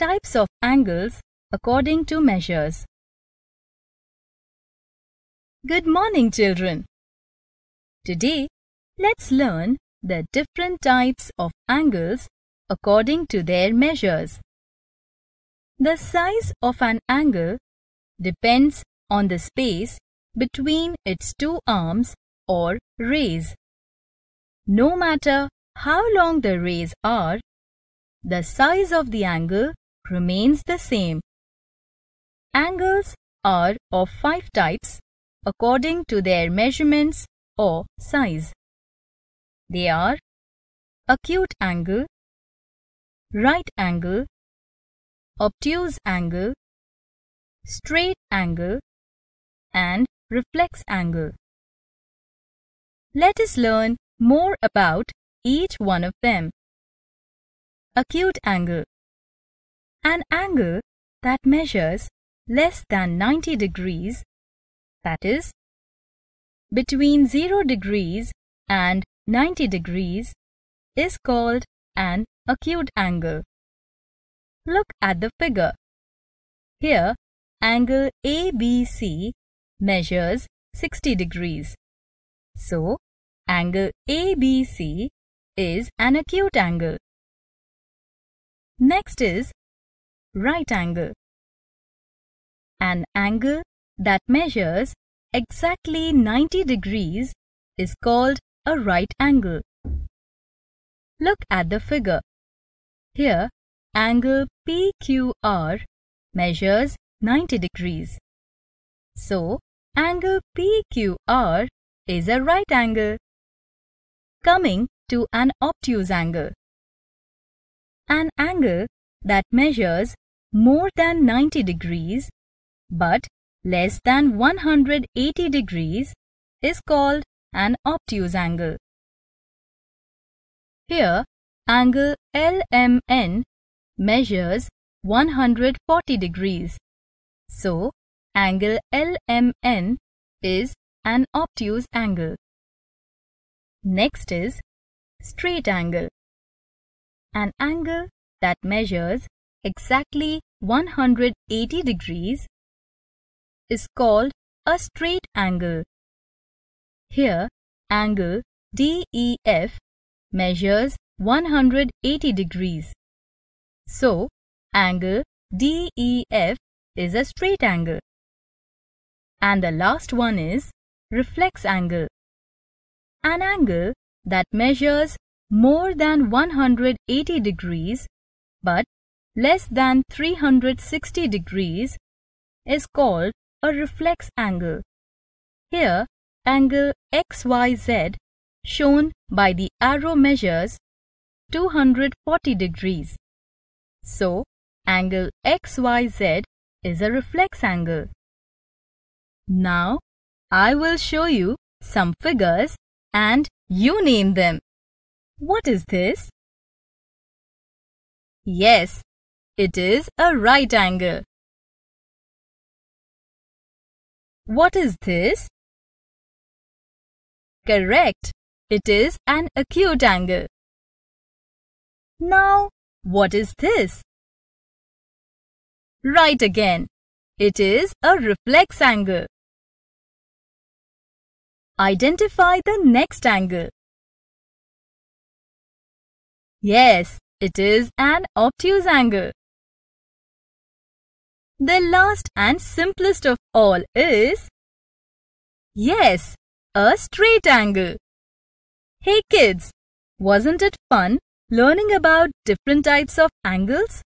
types of angles according to measures. Good morning, children. Today, let's learn the different types of angles according to their measures. The size of an angle depends on the space between its two arms or rays. No matter how long the rays are, the size of the angle remains the same. Angles are of five types according to their measurements or size. They are acute angle, right angle, obtuse angle, straight angle, and reflex angle. Let us learn more about each one of them. Acute angle An angle that measures less than 90 degrees, that is, between 0 degrees and 90 degrees, is called an acute angle. Look at the figure. Here, angle ABC measures 60 degrees. So, angle ABC is an acute angle. Next is right angle. An angle that measures exactly 90 degrees is called a right angle. Look at the figure. Here, angle PQR measures 90 degrees. So, angle PQR is a right angle. Coming to an obtuse angle. An angle that measures more than 90 degrees but less than 180 degrees is called an obtuse angle. Here, angle LMN measures 140 degrees. So, angle LMN is an obtuse angle. Next is straight angle. An angle that measures exactly 180 degrees is called a straight angle. Here, angle DEF measures 180 degrees. So, angle DEF is a straight angle. And the last one is reflex angle. An angle that measures more than 180 degrees but less than 360 degrees is called a reflex angle. Here, angle XYZ shown by the arrow measures 240 degrees. So, angle XYZ is a reflex angle. Now, I will show you some figures and you name them. What is this? Yes, it is a right angle. What is this? Correct. It is an acute angle. Now, what is this? Right again. It is a reflex angle. Identify the next angle. Yes, it is an obtuse angle. The last and simplest of all is, yes, a straight angle. Hey kids, wasn't it fun learning about different types of angles?